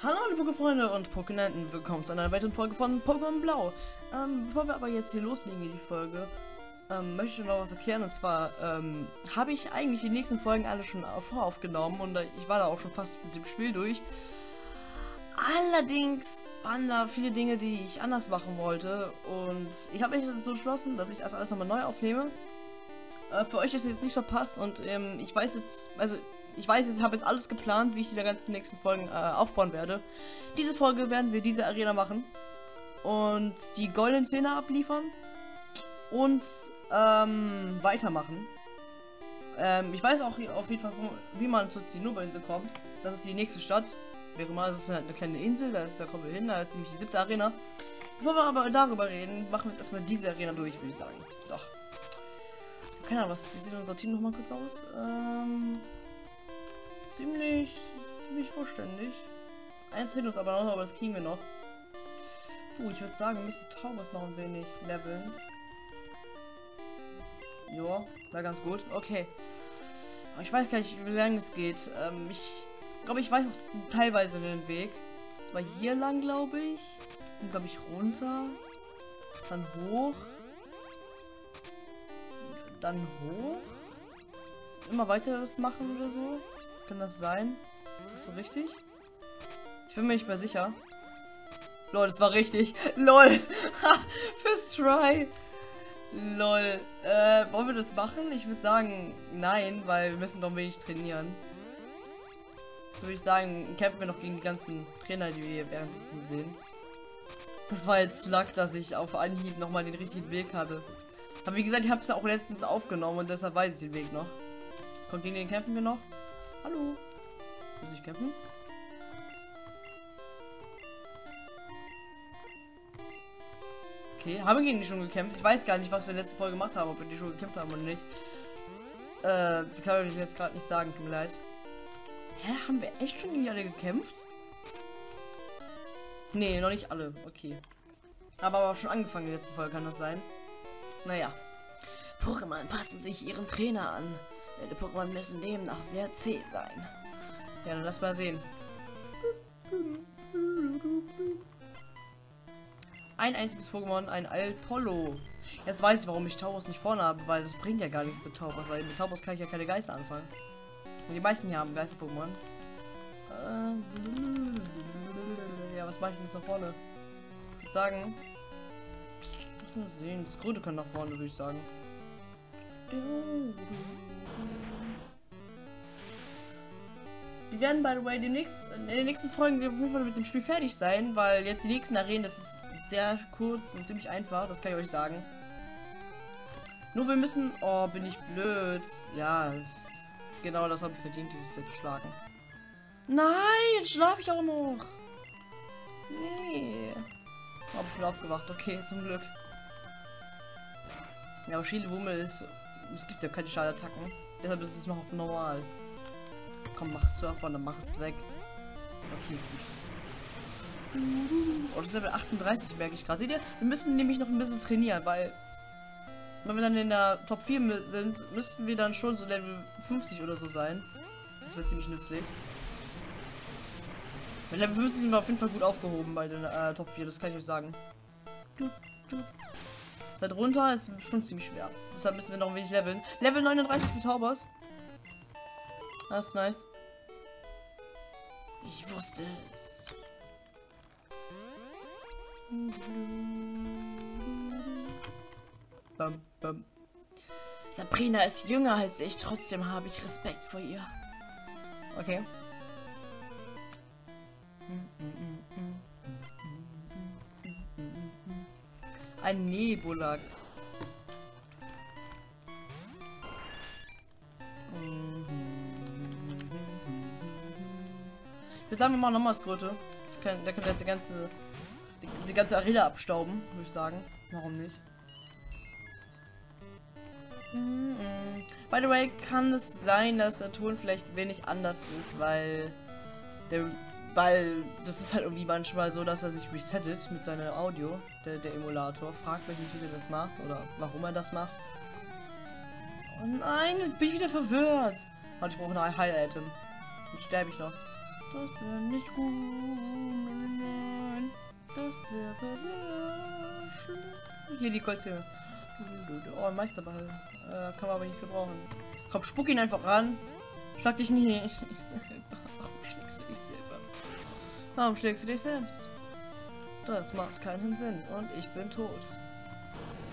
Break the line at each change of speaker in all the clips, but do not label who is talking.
Hallo liebe Pokéfreunde und Pokénenten, willkommen zu einer weiteren Folge von Pokémon Blau. Ähm, bevor wir aber jetzt hier loslegen in die Folge, ähm, möchte ich noch was erklären und zwar ähm, habe ich eigentlich die nächsten Folgen alle schon voraufgenommen und ich war da auch schon fast mit dem Spiel durch. Allerdings waren da viele Dinge, die ich anders machen wollte und ich habe mich so entschlossen, dass ich das alles nochmal neu aufnehme. Äh, für euch ist jetzt nicht verpasst und ähm, ich weiß jetzt, also ich weiß, ich habe jetzt alles geplant, wie ich die ganzen nächsten Folgen äh, aufbauen werde. Diese Folge werden wir diese Arena machen und die goldenen Zähne abliefern und ähm, weitermachen. Ähm, ich weiß auch auf jeden Fall, wie man zur Zinnober-Insel kommt. Das ist die nächste Stadt. Wäre mal, das ist halt eine kleine Insel, da, ist, da kommen wir hin, da ist nämlich die siebte Arena. Bevor wir aber darüber reden, machen wir jetzt erstmal diese Arena durch, würde ich sagen. So. Keine Ahnung, was, wie sieht unser Team nochmal kurz aus? Ähm ziemlich, ziemlich vollständig. Eins fehlt uns aber noch, aber das kriegen wir noch. Uh, ich würde sagen, wir müssen Taubes noch ein wenig leveln. Ja, war ganz gut. Okay. Aber ich weiß gar nicht, wie lange es geht. Ähm, ich glaube, ich weiß auch teilweise den Weg. Es war hier lang, glaube ich. Und glaube ich runter. Dann hoch. Dann hoch. Immer weiter das machen oder so. Kann das sein? Ist das so richtig? Ich bin mir nicht mehr sicher. Lol, das war richtig. Lol. Fürs Try. Lol. Äh, wollen wir das machen? Ich würde sagen, nein, weil wir müssen doch wenig trainieren. So würde ich sagen, kämpfen wir noch gegen die ganzen Trainer, die wir währenddessen sehen. Das war jetzt Luck, dass ich auf Anhieb nochmal den richtigen Weg hatte. Aber wie gesagt, ich habe es ja auch letztens aufgenommen und deshalb weiß ich den Weg noch. Kommt gegen den kämpfen wir noch? Hallo. Muss ich kämpfen? Okay, haben wir gegen die schon gekämpft? Ich weiß gar nicht, was wir letzte Folge gemacht haben, ob wir die schon gekämpft haben oder nicht. Äh, kann ich jetzt gerade nicht sagen, tut mir leid. Hä, haben wir echt schon gegen alle gekämpft? Nee, noch nicht alle. Okay. Aber, aber schon angefangen, die letzte Folge kann das sein. Naja. Pokémon passen sich ihrem Trainer an. Die Pokémon müssen demnach sehr zäh sein. Ja, dann lass mal sehen. Ein einziges Pokémon, ein Alpollo. Jetzt weiß ich, warum ich Taubos nicht vorne habe, weil das bringt ja gar nichts mit Taubos, weil mit Taubos kann ich ja keine Geister anfangen. Und die meisten hier haben Geister-Pokémon. Äh, ja, was mache ich denn jetzt nach vorne? Ich würde sagen. Muss mal sehen. Das Grüne kann nach vorne, würde ich sagen. Wir werden, by the way, demnächst, in den nächsten Folgen auf jeden Fall mit dem Spiel fertig sein, weil jetzt die nächsten Arenen, das ist sehr kurz und ziemlich einfach, das kann ich euch sagen. Nur wir müssen... Oh, bin ich blöd. Ja, genau das habe ich verdient, dieses Set schlagen. Nein, jetzt schlafe ich auch noch. Nee. Habe ich bin aufgewacht. Okay, zum Glück. Ja, aber Schielwummel ist... Es gibt ja keine Schadattacken. Deshalb ist es noch auf normal. Komm, mach Surfer, dann mach es weg. Okay, gut. Oh, das ist Level 38, merke ich gerade. Seht ihr? Wir müssen nämlich noch ein bisschen trainieren, weil... Wenn wir dann in der Top 4 sind, müssten wir dann schon so Level 50 oder so sein. Das wird ziemlich nützlich. Mit Level 50 sind wir auf jeden Fall gut aufgehoben bei den äh, Top 4, das kann ich euch sagen. Runter ist schon ziemlich schwer. Deshalb müssen wir noch ein wenig leveln. Level 39 für Taubers. Das ist nice. Ich wusste es. Bam, bam. Sabrina ist jünger als ich, trotzdem habe ich Respekt vor ihr. Okay. Ein Nebula. Ich würde sagen, wir machen nochmal das Gröte. Das kann, der könnte jetzt die ganze, die, die ganze Arena abstauben, würde ich sagen. Warum nicht? Mm -mm. By the way, kann es sein, dass der Ton vielleicht wenig anders ist, weil der, weil das ist halt irgendwie manchmal so, dass er sich resettet mit seiner Audio, der, der Emulator. Fragt mich nicht, wie er das macht oder warum er das macht. Oh nein, jetzt bin ich wieder verwirrt. Warte, ich brauche ein Heil-Item. Dann sterbe ich noch. Das wäre nicht gut. Nein, das wäre sehr schlimm. Hier die Goldzähne. Oh, Meisterball. Äh, kann man aber nicht gebrauchen. Komm, spuck ihn einfach ran. Schlag dich nie. Warum schlägst du dich selber? Warum schlägst du dich selbst? Das macht keinen Sinn. Und ich bin tot.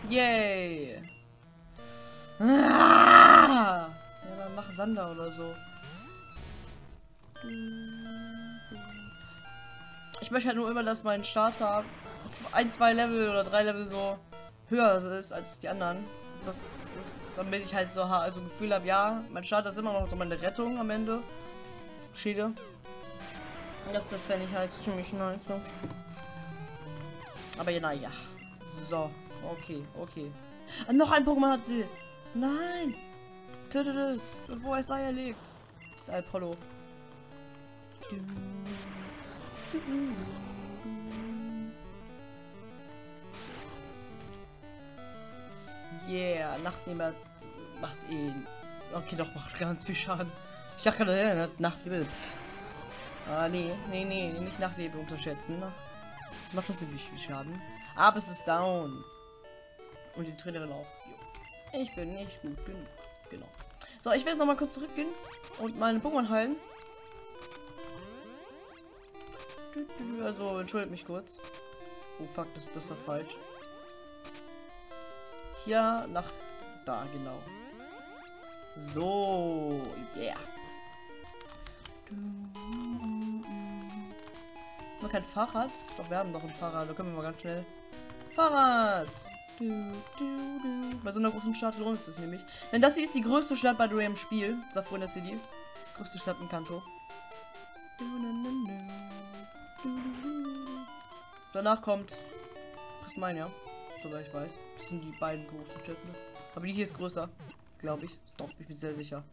Yay! Ah! Ja, dann mach Sander oder so. Ich möchte halt nur immer, dass mein Starter ein, zwei Level oder drei Level so höher ist als die anderen. Das ist, damit ich halt so also Gefühl habe, ja, mein Starter ist immer noch so meine Rettung am Ende. Schäde. Das, das fände ich halt ziemlich nice. So. Aber ja, naja. So, okay, okay. Ah, noch ein Pokémon hat die. Nein! Tötet es, bevor es Eier legt. Das ist Apollo. Yeah, Nachtnehmer macht ihn. Okay, doch, macht ganz viel Schaden. Ich dachte gerade, er hat Nachtlebe. Ah, nee, nee, nee, nicht Nachtlebe unterschätzen. Macht schon ziemlich viel Schaden. Aber es ist down. Und die Trainerin auch. Ich bin nicht gut genug. Genau. So, ich werde jetzt noch mal kurz zurückgehen und meine Pokémon heilen. Also, entschuldigt mich kurz. Oh fuck, das, das war falsch. Hier nach da, genau. So, yeah. Noch kein Fahrrad? Doch, wir haben noch ein Fahrrad. Da können wir mal ganz schnell. Fahrrad! Du, du, du. Bei so einer großen Stadt lohnt es sich nämlich. Denn das hier ist die größte Stadt bei Dre im Spiel. Safrona City. Größte Stadt in Kanto. Danach kommt Prismania, soweit ich weiß. Das sind die beiden großen Städte. Aber die hier ist größer, glaube ich. Doch, ich bin sehr sicher.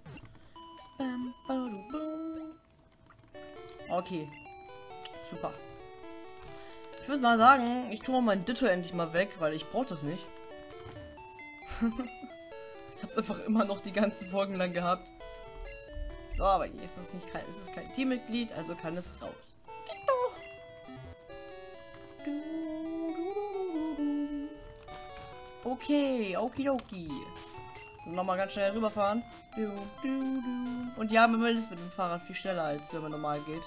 Okay. Super. Ich würde mal sagen, ich tue mein Ditto endlich mal weg, weil ich brauche das nicht. ich habe es einfach immer noch die ganzen Folgen lang gehabt. So, aber jetzt ist es nicht kein, ist es kein Teammitglied, also kann es raus. Okay, okidoki. Nochmal ganz schnell rüberfahren. Und ja, man ist mit dem Fahrrad viel schneller, als wenn man normal geht.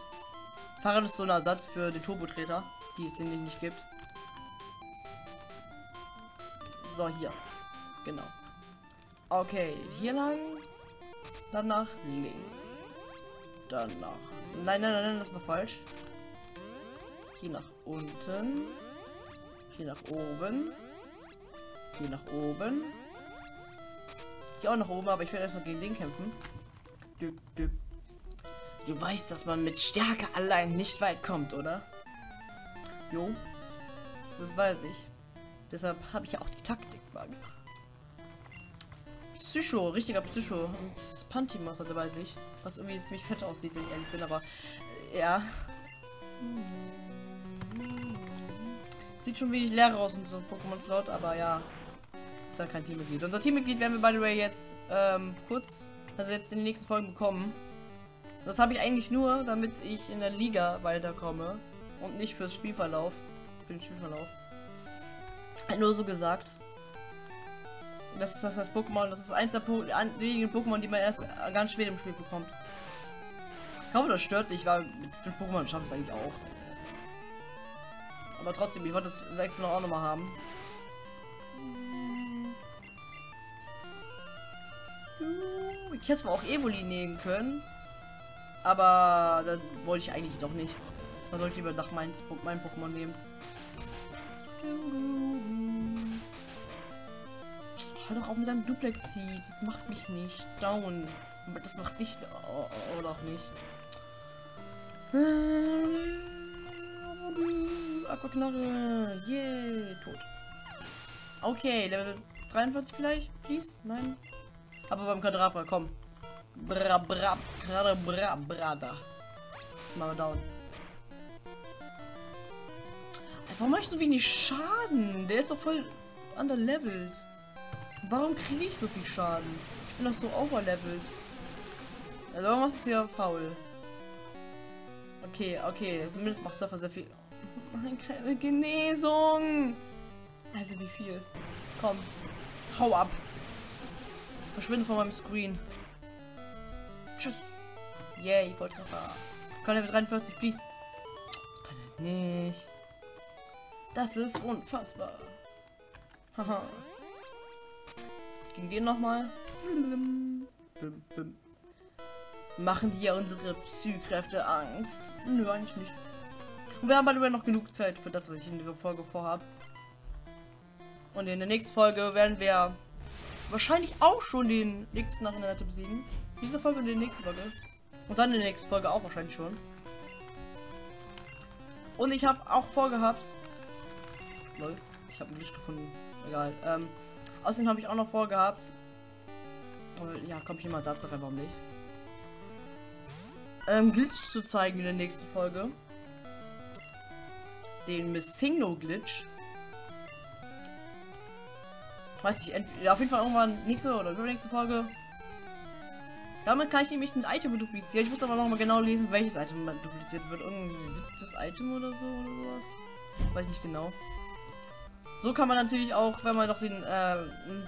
Fahrrad ist so ein Ersatz für den Turbotreter die es nämlich nicht gibt. So, hier. Genau. Okay, hier lang. Dann nach links. Dann nach. Nein, nein, nein, das war falsch. Hier nach unten. Hier nach oben. Hier nach oben. Hier auch nach oben, aber ich werde erstmal gegen den kämpfen. Du, du. Du weißt, dass man mit Stärke allein nicht weit kommt, oder? Jo. Das weiß ich. Deshalb habe ich ja auch die Taktik mal Psycho, richtiger Psycho. Und Pantimas hatte bei sich. Was irgendwie ziemlich fett aussieht, wenn ich ehrlich bin, aber äh, ja. Sieht schon wenig leer aus in so Pokémon-Slot, aber ja. Ist ja kein Teammitglied. Unser Teammitglied werden wir, by the way, jetzt ähm, kurz, also jetzt in den nächsten Folgen bekommen. Das habe ich eigentlich nur, damit ich in der Liga weiterkomme. Und nicht fürs Spielverlauf. Für den Spielverlauf. Nur so gesagt. Das ist das, das Pokémon. Das ist eins der wenigen Pokémon, die man erst ganz spät im Spiel bekommt. Ich hoffe, das stört nicht, weil mit fünf Pokémon schaffe ich es eigentlich auch. Aber trotzdem, ich wollte das 6 noch auch noch mal haben. Ich hätte zwar auch Evoli nehmen können. Aber da wollte ich eigentlich doch nicht. Dann soll ich lieber nach mein, mein Pokémon nehmen. Halt doch auch mit deinem Duplex Heat. Das macht mich nicht down. Das macht dich oh, oh, oder auch nicht. Aquaknarre. Yeah. Tot. Okay, Level 43 vielleicht? Please? Nein. Aber beim Quadrat, komm. Bra bra bra bra bra da. Jetzt machen wir down. Warum mache ich so wenig Schaden? Der ist doch voll underlevelt. Warum kriege ich so viel Schaden? Ich bin doch so overlevelt. Also irgendwas ist hier faul. Okay, okay. Zumindest macht Surfer sehr viel. Nein, keine Genesung. Alter, wie viel? Komm. Hau ab. Verschwinde von meinem Screen. Yay, Volltreffer. Komm, Level 43, please. Dann halt nicht. Das ist unfassbar. Haha. Gegen den nochmal. Machen die ja unsere Psychkräfte Angst? Nö, eigentlich nicht. Und wir haben aber noch genug Zeit für das, was ich in der Folge vorhabe. Und in der nächsten Folge werden wir wahrscheinlich auch schon den nächsten Nacheinander besiegen. Diese Folge und die nächste Folge. Und dann in der nächsten Folge auch wahrscheinlich schon. Und ich habe auch vorgehabt. Lol, ich habe nicht gefunden. Egal. Ähm, außerdem habe ich auch noch vorgehabt. Oh, ja, kommt hier mal Satz rein, warum nicht? Ähm, Glitch zu zeigen in der nächsten Folge. Den Missingno Glitch. Weiß ich, ja, auf jeden Fall irgendwann nächste oder übernächste Folge. Damit kann ich nämlich ein Item duplizieren. Ich muss aber noch mal genau lesen, welches Item dupliziert wird. Irgendwie siebtes Item oder so oder sowas. Weiß nicht genau. So kann man natürlich auch, wenn man doch den, äh,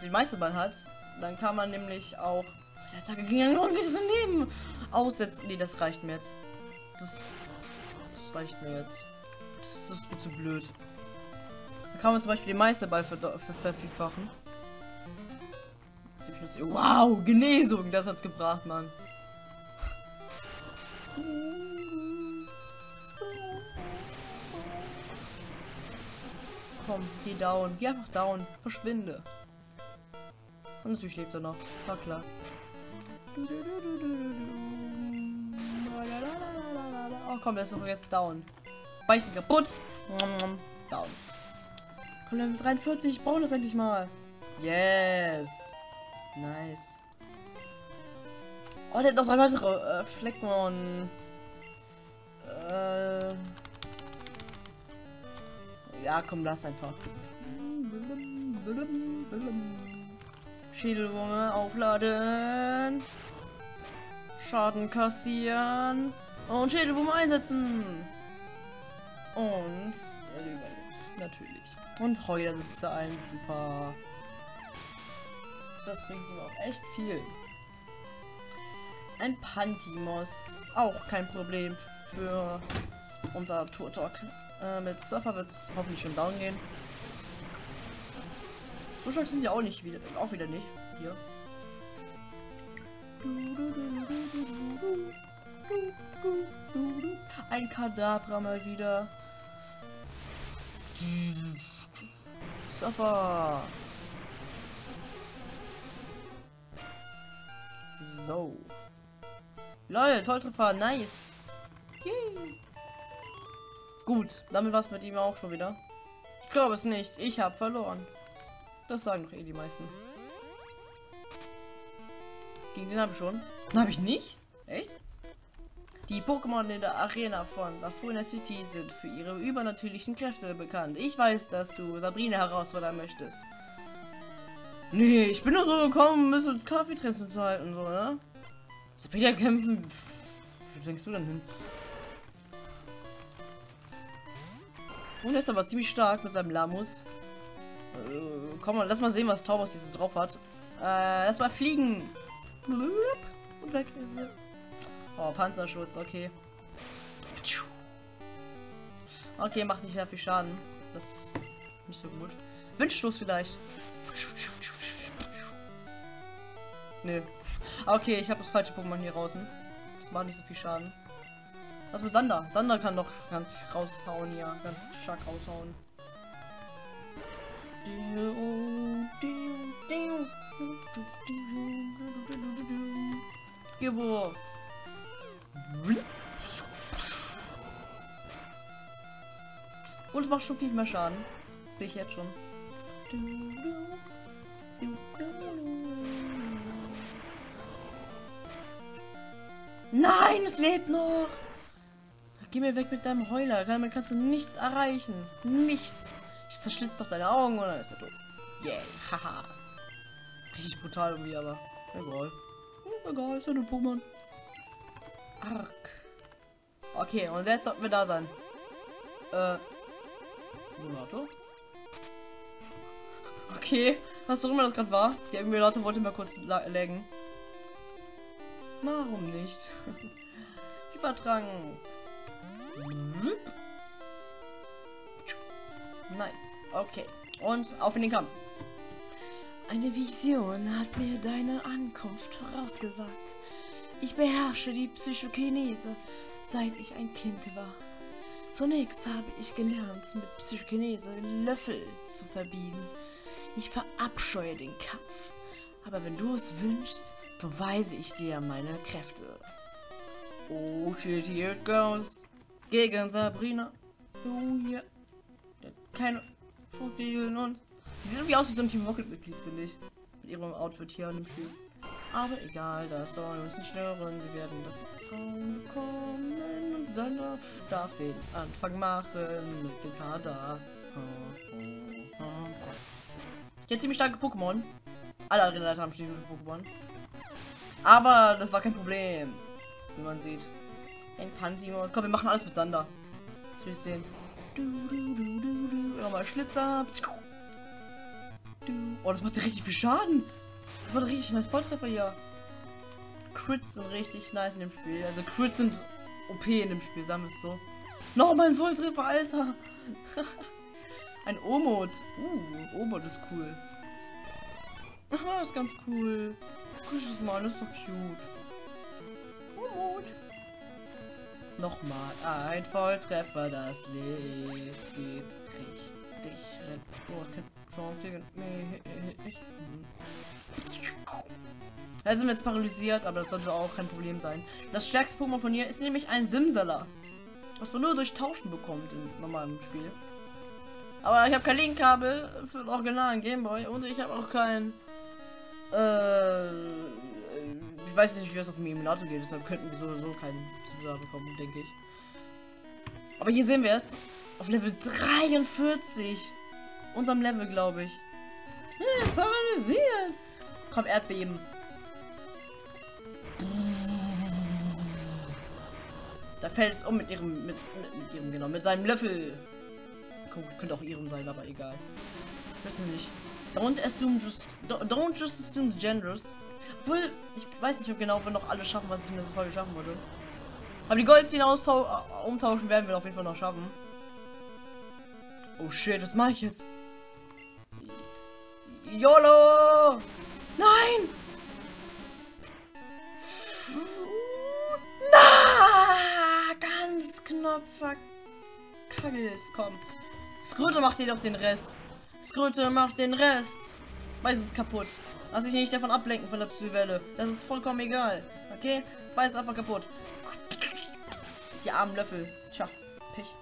den Meisterball hat, dann kann man nämlich auch. Der Attacke ging ja noch ein bisschen Leben aussetzen. Nee, das reicht mir jetzt. Das, das reicht mir jetzt. Das, das ist mir zu blöd. Da kann man zum Beispiel den Meisterball vervielfachen. Wow, Genesung, das hat's gebracht, Mann. Komm, geh down. Geh einfach down. Verschwinde. Und natürlich lebt er noch. War klar. Oh komm, der ist doch jetzt down. Beißen kaputt. Down. Komm, Level 43. Ich brauche das endlich mal. Yes. Nice. Oh, der hat noch zwei weitere äh, Fleckmon. Äh. Ja, komm, lass einfach. Schädelwurme aufladen. Schaden kassieren. Und Schädelwurm einsetzen. Und er überlebt. Natürlich. Und Heuer sitzt da ein. Super. Das bringt ihm auch echt viel. Ein Pantimos. Auch kein Problem für unser Turtok. Äh, mit Surfer wird es hoffentlich schon down gehen. So stark sind sie auch nicht wieder. Auch wieder nicht. Hier. Ein Kadabra mal wieder. Surfer. So. Lol, Tolltreffer, nice. Yay. Gut, damit war es mit ihm auch schon wieder. Ich glaube es nicht. Ich habe verloren. Das sagen doch eh die meisten. Gegen den habe ich schon. Habe ich nicht? Echt? Die Pokémon in der Arena von Safuna City sind für ihre übernatürlichen Kräfte bekannt. Ich weiß, dass du Sabrina herausfordern möchtest. Nee, ich bin nur so gekommen, um ein bisschen Kaffeetrinken zu halten, so, ne? Sabrina kämpfen. Wo denkst du denn hin? Und er ist aber ziemlich stark mit seinem Lamus. Äh, komm mal, lass mal sehen, was Taubos so drauf hat. Äh, lass mal fliegen. Und weg ist er. Oh, Panzerschutz, okay. Okay, macht nicht sehr viel Schaden. Das ist nicht so gut. Windstoß vielleicht. Nee. Okay, ich habe das falsche Pokémon hier draußen. Das macht nicht so viel Schaden. Was mit Sander? Sander kann doch ganz raushauen hier. Ganz stark raushauen. Gewurf. Und es macht schon viel mehr Schaden. Sehe ich jetzt schon. Nein, es lebt noch. Geh mir weg mit deinem Heuler. Damit kannst du nichts erreichen. Nichts. Ich zerschlitze doch deine Augen oder ist er tot? Yeah, haha. Richtig brutal irgendwie, aber egal. Egal, ist ja nur Pokémon. Ark. Okay, und jetzt sollten wir da sein. Äh. Emulator? Okay, was auch immer das gerade war. Der Emulator wollte mal kurz laggen. Warum nicht? Übertragen. Nice. Okay. Und auf in den Kampf. Eine Vision hat mir deine Ankunft vorausgesagt. Ich beherrsche die Psychokinese, seit ich ein Kind war. Zunächst habe ich gelernt, mit Psychokinese Löffel zu verbiegen. Ich verabscheue den Kampf. Aber wenn du es wünschst, beweise ich dir meine Kräfte. Oh shit, here it goes. Gegen Sabrina. Oh ja. Keine Schokriegel in uns. Sie sieht irgendwie aus wie so ein Team Rocket-Mitglied, finde ich. Mit ihrem Outfit hier in dem Spiel. Aber egal, das soll uns nicht stören. Wir werden das jetzt kaum bekommen. Und Sander darf den Anfang machen mit dem Kader. Jetzt ziemlich starke Pokémon. Alle Adrenalite haben starke Pokémon. Aber das war kein Problem. Wie man sieht. Ein Pantimos. Komm, wir machen alles mit Sander. Das will ich sehen. Du, du, du, du, du. Nochmal Schlitzer. Oh, das macht richtig viel Schaden. Das macht richtig nice Volltreffer hier. Crits sind richtig nice in dem Spiel. Also Crits sind OP in dem Spiel, sagen wir es so. Nochmal ein Volltreffer, Alter. ein Omod. Uh, Omod ist cool. Aha, ist ganz cool. Frisches Mann, ist doch cute. Omod. Nochmal ein Volltreffer, das Licht geht richtig. Also sind wir jetzt paralysiert, aber das sollte auch kein Problem sein. Das stärkste Pokémon von ihr ist nämlich ein Simsala. Was man nur durch Tauschen bekommt im normalen Spiel. Aber ich habe kein Linkkabel für den originalen Gameboy und ich habe auch kein. Äh, ich weiß nicht, wie es auf dem Emulator geht, deshalb könnten wir sowieso keinen Simsala bekommen, denke ich. Aber hier sehen wir es. Auf Level 43 unserem Level, glaube ich. Hm, paralysiert. Komm, Erdbeben. Da fällt es um mit ihrem, mit, mit, mit, ihrem, genau, mit seinem Löffel. Könnte auch ihrem sein, aber egal. Wissen nicht. Don't assume just, don't just assume genders. Obwohl, ich weiß nicht genau, ob wir noch alles schaffen, was ich in dieser Folge schaffen würde. Aber die Goldzähne umtauschen werden wir auf jeden Fall noch schaffen. Oh shit, was mache ich jetzt? YOLO! Nein! Na, ganz knapp verkackelt. Komm. Skröte macht dir doch den Rest. Skröte macht den Rest. Weiß ist kaputt. Lass mich nicht davon ablenken von der Psywelle. Das ist vollkommen egal. Okay? Weiß einfach kaputt. Die armen Löffel. Tja, Pech.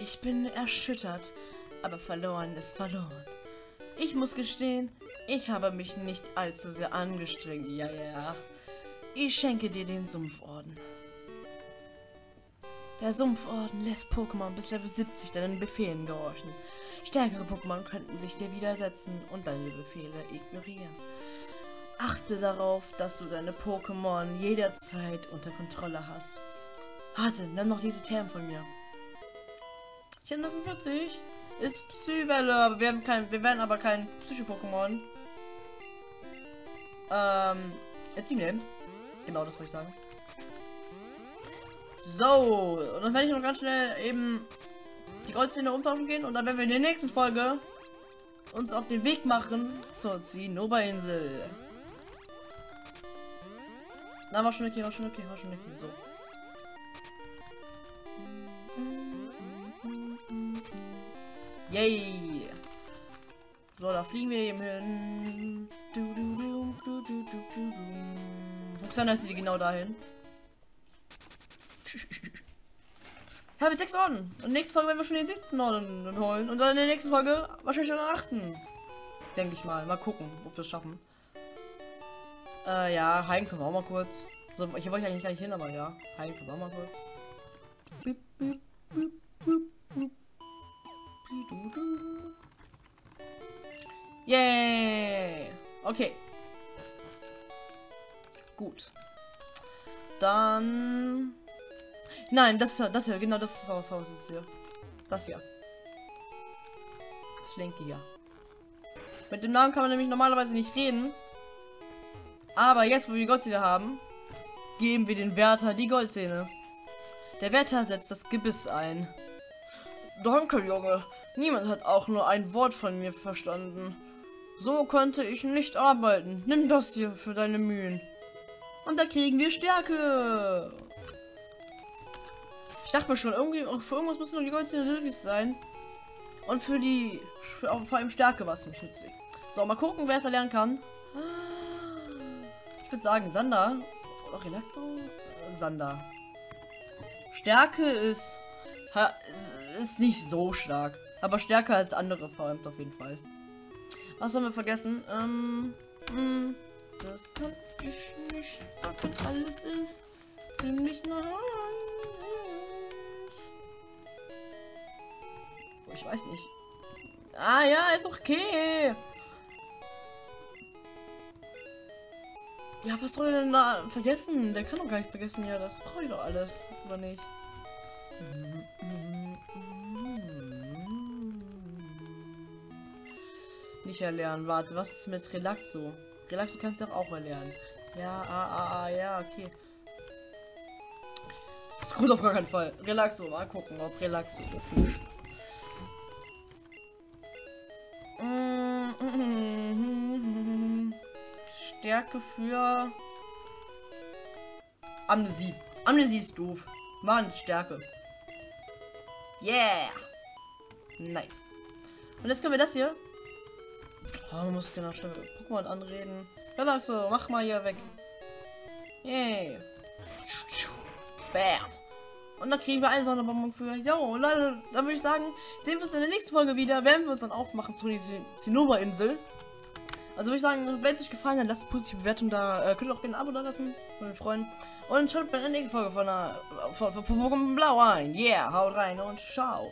Ich bin erschüttert aber verloren ist verloren. Ich muss gestehen, ich habe mich nicht allzu sehr angestrengt. Ja, ja. Ich schenke dir den Sumpforden. Der Sumpforden lässt Pokémon bis Level 70 deinen Befehlen gehorchen. Stärkere Pokémon könnten sich dir widersetzen und deine Befehle ignorieren. Achte darauf, dass du deine Pokémon jederzeit unter Kontrolle hast. Warte, nimm noch diese Term von mir. 46 ist Psywelle, aber wir haben kein, wir werden aber kein Psycho-Pokémon. Ähm, Erziehen nehmen. Genau, das wollte ich sagen. So, und dann werde ich noch ganz schnell eben die Goldzähne umtauschen gehen und dann werden wir in der nächsten Folge uns auf den Weg machen zur Zinnober-Insel. Na, war schon okay, war schon okay, war schon okay, so. Yay! So, da fliegen wir eben hin. Du, du, du, du, du, du, du. Roxana ist die genau dahin. Ja, mit sechs Orden. Und nächste Folge werden wir schon den siebten Orden holen. Und dann in der nächsten Folge wahrscheinlich den achten. Denke ich mal. Mal gucken, ob wir es schaffen. Äh, ja, heilen können wir auch mal kurz. So, ich wollte eigentlich gar nicht hin, aber ja. Heilen können wir auch mal kurz. Yay! Okay. Gut. dann... Nein, das ist das hier, genau das ist das Haus ist hier. Das hier. Das linke hier. Mit dem Namen kann man nämlich normalerweise nicht reden. Aber jetzt, wo wir die Goldzähne haben, geben wir den Wärter die Goldzähne. Der Wärter setzt das Gebiss ein. Danke, Junge. Niemand hat auch nur ein Wort von mir verstanden. So konnte ich nicht arbeiten. Nimm das hier für deine Mühen. Und da kriegen wir Stärke. Ich dachte mir schon, irgendwie, für irgendwas müssen die Goldzähne nötig sein. Und für die, für, vor allem Stärke was mich nützlich. So, mal gucken, wer es erlernen kann. Ich würde sagen, Sander. Oder Relaxo? Sander. Stärke ist, ist nicht so stark. Aber stärker als andere allem auf jeden Fall. Was haben wir vergessen? Ähm, mh, hm, das kann ich nicht sagen. Alles ist ziemlich nice. Weiß nicht. Ah ja, ist okay. Ja, was soll er denn da vergessen? Der kann doch gar nicht vergessen. Ja, das brauche ich doch alles. Oder nicht? Nicht erlernen. Warte, was ist mit Relaxo? Relaxo kannst du auch erlernen. Ja, ah, ah, ah, ja, okay. Das ist gut auf gar keinen Fall. Relaxo, mal gucken, ob Relaxo das Stärke für Amnesie. Amnesie ist doof. Mann, Stärke. Yeah. Nice. Und jetzt können wir das hier. Oh, man muss genau schnell Pokémon anreden. Ja, so, mach mal hier weg. Yay. Bam. Und dann kriegen wir eine Sonderbonbon für. Jo, Leute, dann würde ich sagen, sehen wir uns in der nächsten Folge wieder. Werden wir uns dann aufmachen zu dieser Zinnober-Insel. Also würde ich sagen, wenn es euch gefallen hat, lasst eine positive Bewertung da. Äh, könnt ihr auch gerne ein Abo da lassen. Würde mich freuen. Und schaut bei der nächsten Folge von, der, von, von, von Blau ein. Yeah, haut rein und ciao.